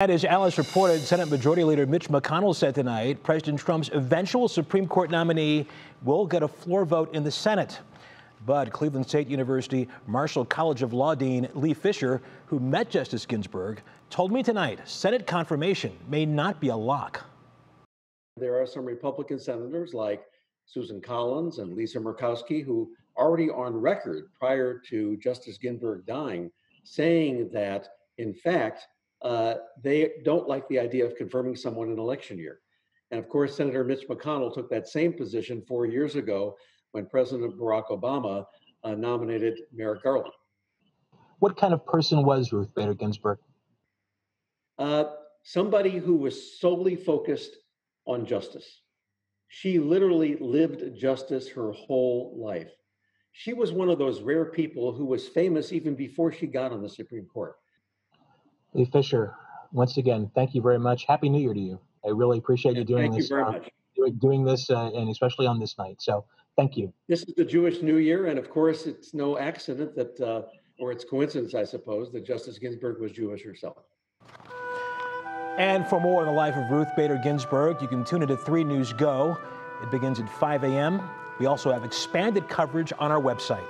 Is, Alice reported Senate Majority Leader Mitch McConnell said tonight President Trump's eventual Supreme Court nominee will get a floor vote in the Senate. But Cleveland State University Marshall College of Law Dean Lee Fisher, who met Justice Ginsburg, told me tonight Senate confirmation may not be a lock. There are some Republican senators like Susan Collins and Lisa Murkowski who already on record prior to Justice Ginsburg dying saying that, in fact, uh, they don't like the idea of confirming someone in election year. And of course, Senator Mitch McConnell took that same position four years ago when President Barack Obama uh, nominated Merrick Garland. What kind of person was Ruth Bader Ginsburg? Uh, somebody who was solely focused on justice. She literally lived justice her whole life. She was one of those rare people who was famous even before she got on the Supreme Court. Lee Fisher, once again, thank you very much. Happy New Year to you. I really appreciate you doing thank this. Thank you very uh, much. Doing this, uh, and especially on this night. So, thank you. This is the Jewish New Year, and of course, it's no accident that, uh, or it's coincidence, I suppose, that Justice Ginsburg was Jewish herself. And for more on the life of Ruth Bader Ginsburg, you can tune into 3 News Go. It begins at 5 a.m. We also have expanded coverage on our website.